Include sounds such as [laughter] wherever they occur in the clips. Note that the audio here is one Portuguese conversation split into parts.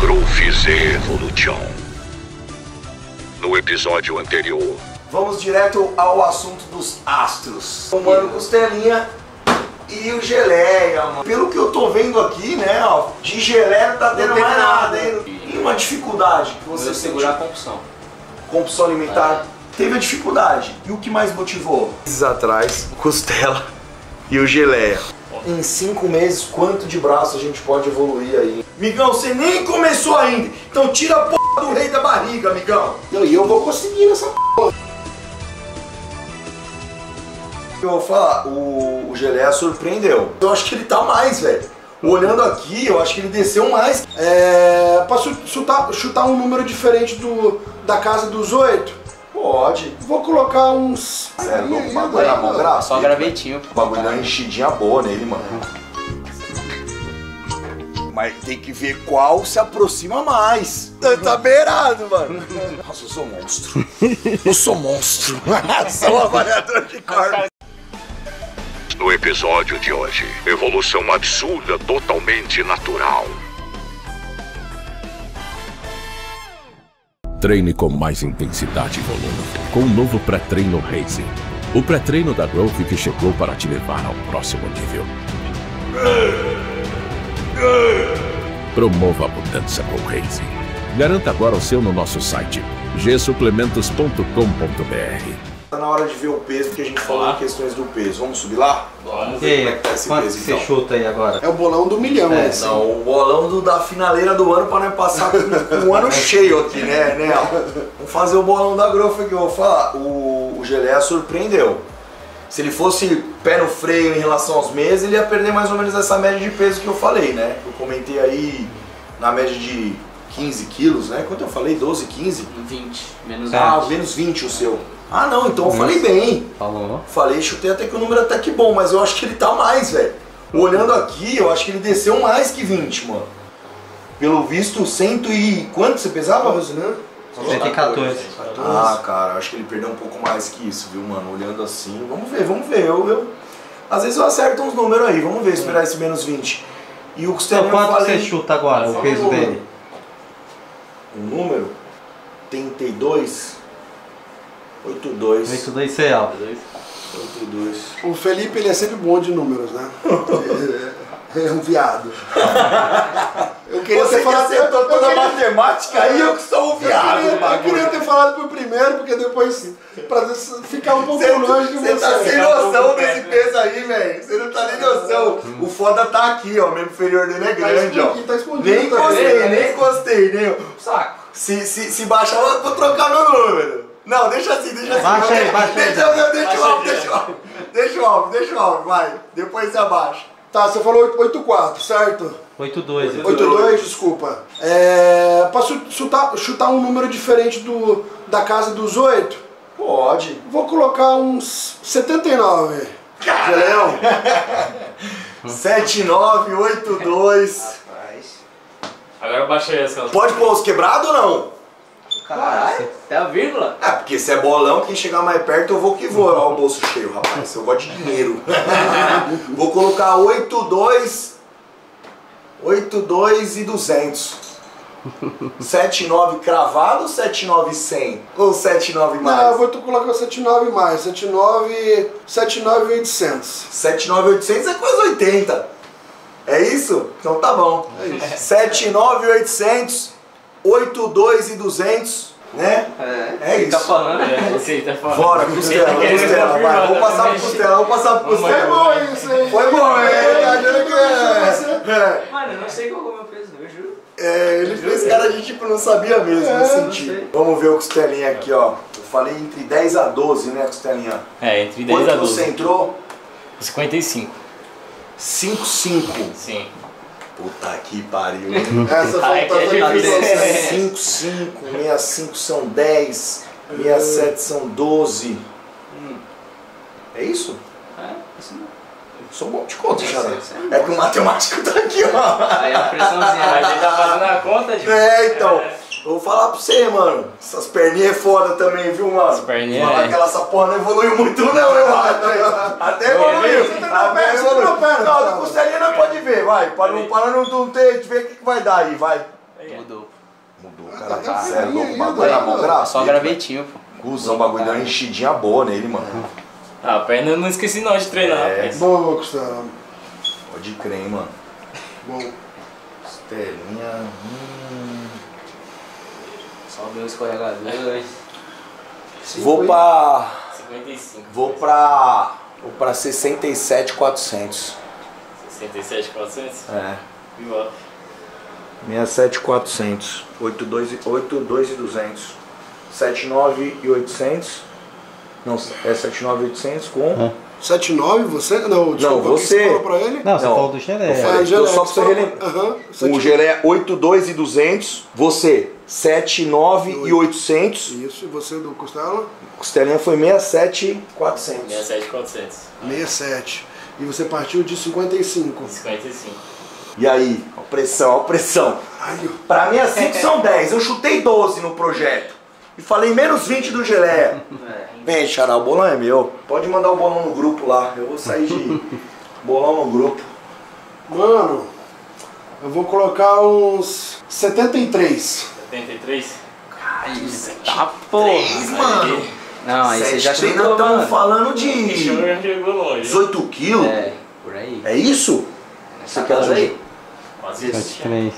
Z Evolution. No episódio anterior, Vamos direto ao assunto dos astros. O Mano Costelinha e o Geleia, mano. Pelo que eu tô vendo aqui, né, ó, de geleia não tá tendo mais nada. nada, hein? E uma dificuldade que você segurar a compulsão. compulsão alimentar, teve a dificuldade. E o que mais motivou? Meses atrás, costela e o geleia. Em cinco meses, quanto de braço a gente pode evoluir aí? Migão, você nem começou ainda, então tira a porra do rei da barriga, amigão. Não, e eu vou conseguir nessa p. Eu vou falar, o, o geleia surpreendeu. Eu acho que ele tá mais, velho. Olhando aqui, eu acho que ele desceu mais. É. Posso chutar, chutar um número diferente do, da casa dos oito? Pode. Vou colocar uns. Sério, vamos bagulho na mão, graça. Só gravetinho. O bagulho dá uma enchidinha boa nele, mano. Mas tem que ver qual se aproxima mais. Tá beirado, mano. Nossa, eu sou monstro. Eu sou monstro. [laughs] sou um avaliador de corpo. no episódio de hoje, evolução absurda totalmente natural. Treine com mais intensidade e volume, com o novo pré-treino Raze. O pré-treino da Growth que chegou para te levar ao próximo nível. Promova a mudança com Raze. Garanta agora o seu no nosso site gsuplementos.com.br. Tá na hora de ver o peso, porque a gente falou em questões do peso. Vamos subir lá? Vamos ver como é que tá esse quanto peso que você então. chuta aí agora? É o bolão do milhão, É, esse. Não, o bolão do- da finaleira do ano pra nós passar com, um ano [laughs] cheio aqui, né, né? Vamos fazer o bolão da Growth aqui, eu vou falar. O, o Geleia surpreendeu. Se ele fosse pé no freio em relação aos meses, ele ia perder mais ou menos essa média de peso que eu falei, né? Eu comentei aí na média de 15 quilos, né? Quanto eu falei? 12, 15? 20. Menos Ah, 20. menos 20 o seu. Ah, não, então eu falei bem. Falou. Falei, chutei até que o número até que bom, mas eu acho que ele tá mais, velho. Olhando aqui, eu acho que ele desceu mais que 20, mano. Pelo visto, cento e... Quanto você pesava, Rosinã? 114. Ah, cara, acho que ele perdeu um pouco mais que isso, viu, mano? Olhando assim, vamos ver, vamos ver. Eu, eu... Às vezes eu acerto uns números aí, vamos ver, esperar esse menos 20. E o Então, Costelinha eu quanto falei... você chuta agora, o peso Falou. dele? O número? 32... 82. 82 você é alto. 82. O Felipe ele é sempre bom de números, né? [laughs] É, um viado. [laughs] Eu queria Você ter que falado. acertou eu toda a queria- matemática aí, eu que sou eu viado queria, do eu queria ter falado pro primeiro, porque depois. pra ficar um pouco Você, longe de você você. tá sem noção desse peso aí, velho. Você não tá nem noção. O foda tá aqui, ó. O membro inferior dele é grande, ó. tá Nem encostei, né? nem encostei, nem. Saco. Se, se, se baixar, eu vou trocar meu número. Não, deixa assim, deixa assim. Baixa aí, [laughs] baixa aí. Deixa, deixa, deixa o aí. deixa o alvo. Deixa o alvo, deixa o alvo, vai. Depois você abaixa. Tá, você falou 8-4, certo? 82. 8-2, desculpa. É, posso chutar, chutar um número diferente do, da casa dos oito? Pode. Vou colocar uns 79. Leão. [laughs] 7982. Agora eu baixei essa. Pode pôr os quebrados ou não? Caralho. Até a vírgula. É, porque se é bolão, quem chegar mais perto eu vou que vou. Olha o bolso cheio, rapaz. Eu gosto de dinheiro. [laughs] vou colocar 82. 82 e 200. 79 cravado ou 79 100? Ou 79 mais? Não, eu vou colocar 79 mais. 79, 79 800. 79 800 é quase 80. É isso? Então tá bom. É isso. 79 800, 82 e 200, né? É Você isso. tá falando, é. Você tá falando. Bora, costela, tá costela, vai, vamos passar pro costela, vamos passar pro costela. Foi bom isso aí. Foi bom, é, tá achando que é. É, Mano, eu não sei qual é o meu peso, eu juro. é, ele fez cara de tipo, não sabia mesmo, É, não senti. Vamos ver o costelinha aqui, ó. Eu falei entre 10 a 12, né, costelinha? É, entre 10 Quanto a você 12. entrou? 55. 5, 5. Sim. Puta que pariu. Essa Ai, falta que é de difícil. você. 5, 5, 65 são 10, 67 são 12. É isso? É, isso não. Sou bom de conta, já. Você É que o matemático tá aqui, ó. Aí a pressãozinha, mas ele tá fazendo a conta de. É, então. Eu vou falar pra você, mano. Essas perninhas é foda também, viu, mano? As perninhas Falar é. que ela, essa porra não evoluiu muito, não, eu acho. hein? Até evoluiu. Você tá Até perna, você tá evoluiu. perna, Não, cara. do costelinha nós pode ver, vai. Para não, para não, não ter, ver o que que vai dar aí, vai. Mudou. Mudou, cara. tá é feinho louco, o bagulho era mó velho. grafite, Só gravetinho, pô. Cusão, o bagulho deu uma enchidinha boa nele, mano. Ah, a perna eu não esqueci não de treinar, É. rapaz. Boa, Costela. Pode crer, hein, mano. Bom. Costelinha. Hum. Só deu um escorregador. Vou pra. 55. Vou pra. Vou pra 67,400. 67, 400. É. Viu? 67400. 82 e 82 e 200. 79 e 800. Não, é 79800 com. 79 você? Não, desculpa, o que você. falou pra ele? Não, você Não, falou do eu Xeré. falei. Ah, então Geleia, só pra você você falou- Aham, O 79. Gelé 82 e 200. Você 79 e 800. Isso, e você do Costela? Costelinha foi 67,400. 67, 400. 67. E você partiu de 55. 55. E aí? Ó, pressão, ó, pressão. Caralho. Pra mim, as 5 são 10. Eu chutei 12 no projeto. E falei menos 20 do Geleia. Vem, Xará, o bolão é meu. Pode mandar o bolão no grupo lá. Eu vou sair de [laughs] bolão no grupo. Mano, eu vou colocar uns 73. 73? Tá porra. mano. Não, aí você já chegou, estão mano. falando de eu já chegou longe. 18 quilos? É, por aí. É isso? Você quer casa aí? Quase isso. três.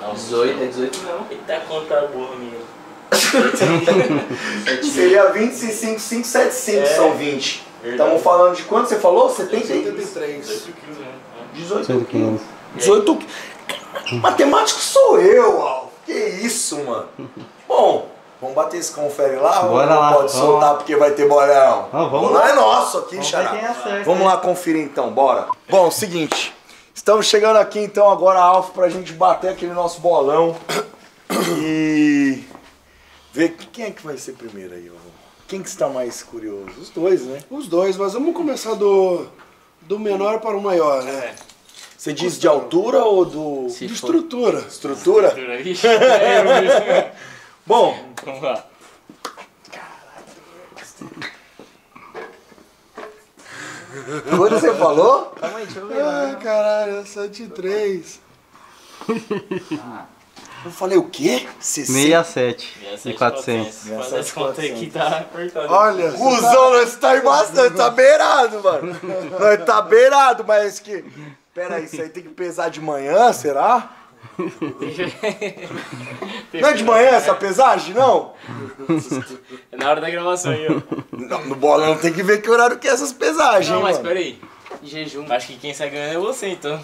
Não, 18, é 18 não. Eita, conta boa minha. [laughs] Seria 25, 575 É. são 20. Verdade. Estamos falando de quanto você falou? 70? 73. 18 quilos mesmo. 18 18 quilos. 18 qui- Matemático sou eu, Al. Que isso, mano. [laughs] Bom, vamos bater esse confere lá? ou Bora não lá, pode vamos soltar lá. porque vai ter bolão? Ah, vamos bolão lá. é nosso aqui, Vamos xará. Vamos lá conferir então, bora. Bom, seguinte. Estamos chegando aqui então agora, Alfa, pra gente bater aquele nosso bolão. [coughs] E ver quem é que vai ser primeiro aí, ó. Quem que está mais curioso? Os dois, né? Os dois, mas vamos começar do, do menor para o maior, né? Você diz de altura ou do Se De for- estrutura. estrutura? Ixi, é. [laughs] Bom, Vamos lá. quando você falou? Calma aí, deixa eu ver. Ai, caralho, 73. [laughs] Eu falei o quê? 60? 67 67, e 400. Faz essa conta aí que tá apertado. Olha, você Cusão, nós tá embaçado, nós tá beirado, mano. [laughs] Nós tá beirado, mas que. Pera aí, isso aí tem que pesar de manhã, será? Não é de manhã essa pesagem, não? É na hora da gravação aí, ó. Não, no bolão tem que ver que horário que é essas pesagens, Não, mas mano. peraí. Jejum. Acho que quem sai ganhando é você, então.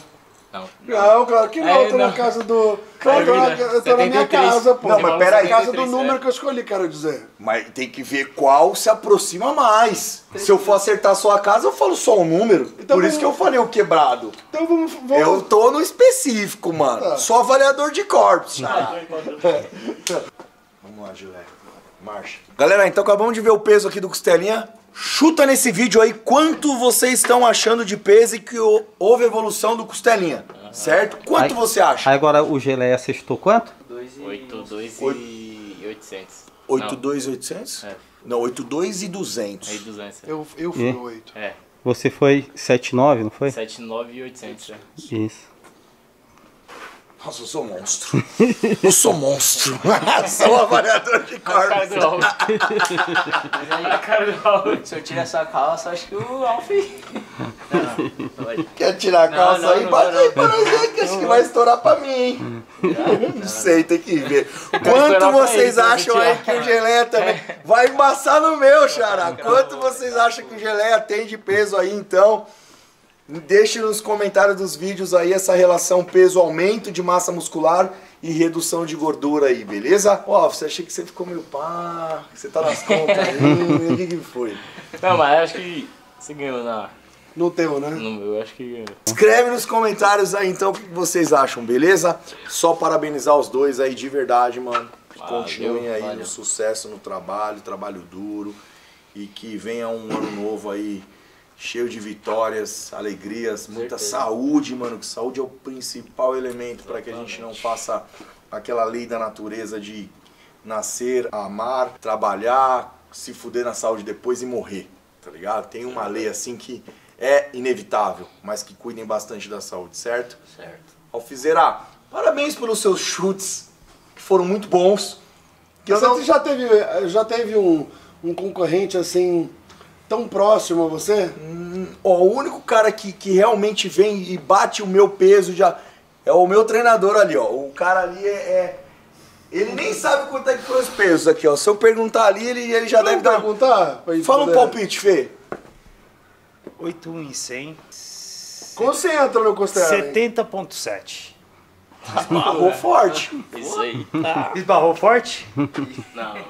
Não. Não, claro que não. É, eu tô na não. casa do. É eu tô na, verdade. eu tô na minha 73. casa, pô. Não, mas peraí. Na casa do 73, número é. que eu escolhi, quero dizer. Mas tem que ver qual se aproxima mais. Se eu for acertar a sua casa, eu falo só um número. Então Por isso vamos- que eu falei o quebrado. Então vamos. vamos Eu tô no específico, mano. Tá. Sou avaliador de corpos. [laughs] Ah, Vamos lá, Gilé. Marcha. Galera, então acabamos de ver o peso aqui do Costelinha. Chuta nesse vídeo aí quanto vocês estão achando de peso e que ho- houve evolução do Costelinha. Certo? Quanto Aí- você acha? Aí agora o Geleia acertou quanto? 8, 2 e 800. 8,2,800? É. Não, 8,2 e 200. Aí 200. é. Eu, eu fui E? no 8. É. Você foi 79, não foi? 7, 9 e 800. é. Isso. Nossa, eu sou monstro. eu sou monstro. [laughs] sou avaliador de A cara do corpos. Alf. [laughs] A cara do Alf. Se eu tirar essa calça, acho que o Alf. Quer tirar a Não, calça não, aí? não, Bate não, aí pra nós que acho que vai estourar pra mim, hein? Não sei, tem que ver. Quanto vocês ele, se acham aí que o Geleia também... Vai embaçar no meu, Xará. Quanto vocês acham que o Geleia tem de peso aí, então? Deixe nos comentários dos vídeos aí essa relação peso-aumento de massa muscular e redução de gordura aí, beleza? Ó, você achei que você ficou meio pá, que você tá nas [laughs] contas aí, o que que foi? Não, mas acho que você ganhou na, No teu, né? no meu. Acho que ganhou. Escreve nos comentários aí então o que vocês acham, beleza? Só parabenizar os dois aí de verdade, mano. Que Valeu, Continuem aí valeu. no sucesso no trabalho, trabalho duro. E que venha um ano novo aí cheio de vitórias, alegrias, muita Certeza. saúde, mano. Que saúde é o principal elemento para que a gente não faça aquela lei da natureza de nascer, amar, trabalhar, se fuder na saúde depois e morrer, tá ligado? Tem uma lei assim que é inevitável, mas que cuidem bastante da saúde, certo? Certo. Alfizeira, Parabéns pelos seus chutes, que foram muito bons. Que eu Você não- já teve, já teve um, um concorrente assim tão próximo a você? Hum, ó, o único cara que, que realmente vem e bate o meu peso já é o meu treinador ali, ó. O cara ali é, é... Ele nem sabe quanto é que foi os pesos aqui, ó. Se eu perguntar ali, ele, ele já deve dar. perguntar? Fala poder... um palpite, Fê. 8 em 100. Concentra, meu costela. 70.7. Esbarrou né? forte. Isso aí. Tá. [laughs] Esbarrou forte? Não. [laughs]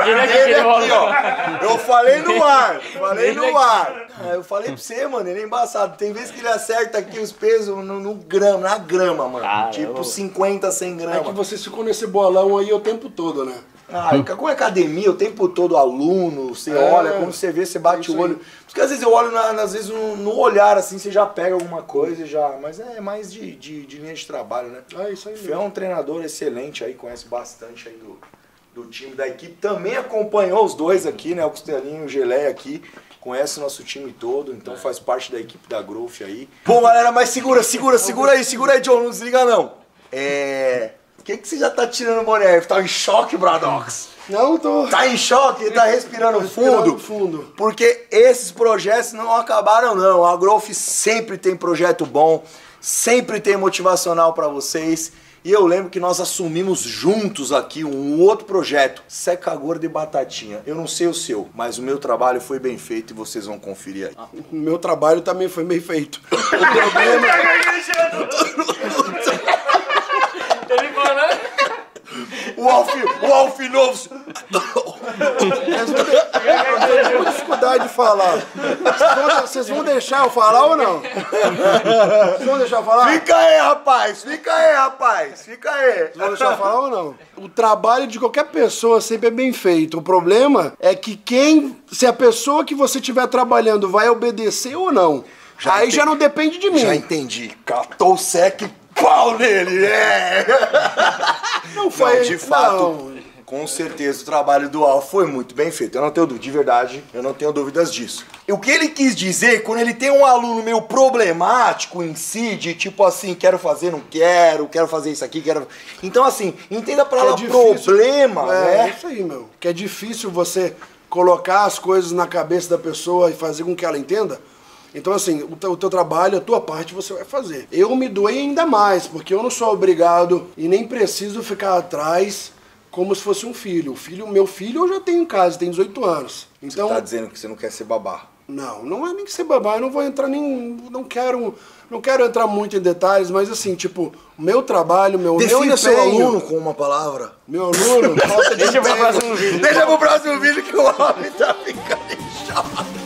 É aqui, ó. Eu falei no ar. Falei no é ar. Ah, Eu falei pra você, mano, ele é embaçado. Tem vezes que ele acerta aqui os pesos no, no grama, na grama, mano. Caramba. Tipo 50, 100 É que gramas. você ficou nesse bolão aí o tempo todo, né? Ah, fica com academia o tempo todo, aluno, você É, olha, quando você vê, você bate isso o olho. Porque às vezes eu olho, na, às vezes no, no olhar, assim, você já pega alguma coisa e já. Mas é mais de, de, de linha de trabalho, né? É isso aí O Fê é um treinador excelente aí, conhece bastante aí do, do time da equipe. Também acompanhou os dois aqui, né? O Costelinho e o Geleia aqui. Conhece o nosso time todo, então faz parte da equipe da Growth aí. Bom, galera, mas segura, segura, segura aí, segura aí, John, não desliga não. É. O que, que você já tá tirando, Moné? Tá em choque, Bradox? Não, tô. Tá em choque? Tá respirando Respirando fundo? fundo. Porque esses projetos não acabaram não. A Growth sempre tem projeto bom, sempre tem motivacional pra vocês. E eu lembro que nós assumimos juntos aqui um outro projeto, Secador de Batatinha. Eu não sei o seu, mas o meu trabalho foi bem feito e vocês vão conferir aí. O meu trabalho também foi bem feito. [laughs] Ele [laughs] falou, né? O Alf, o Alf novo. Eu tenho dificuldade de falar. Vocês vão, vocês vão deixar eu falar ou não? Vocês vão deixar eu falar? Fica aí, rapaz. Fica aí, rapaz. Fica aí. Vocês vão deixar eu falar ou não? O trabalho de qualquer pessoa sempre é bem feito. O problema é que quem. Se a pessoa que você estiver trabalhando vai obedecer ou não. aí entendi. já não depende de mim. Já entendi. Catou o sec e pau nele. É. Não foi. Não, de fato, não. com certeza o trabalho do Al foi muito bem feito. Eu não tenho dúvida, de verdade, eu não tenho dúvidas disso. E o que ele quis dizer, quando ele tem um aluno meio problemático em si, de tipo assim, quero fazer, não quero, quero fazer isso aqui, quero. Então, assim, entenda pra Que ela problema, é, né? É isso aí, meu. Que é difícil você colocar as coisas na cabeça da pessoa e fazer com que ela entenda. Então, assim, o teu, o teu trabalho, a tua parte você vai fazer. Eu me doei ainda mais, porque eu não sou obrigado e nem preciso ficar atrás como se fosse um filho. O filho, meu filho eu já tenho em casa, tem 18 anos. Então, Tá dizendo que você não quer ser babá. não, não é nem que ser babá, eu não vou entrar nem. Não quero. Não quero entrar muito em detalhes, mas assim, tipo, o meu trabalho, meu, meu Defina seu empenho- aluno com uma palavra. Meu aluno, [laughs] falta de Deixa pro próximo vídeo. Deixa pro próximo vídeo que o homem tá ficando em choque.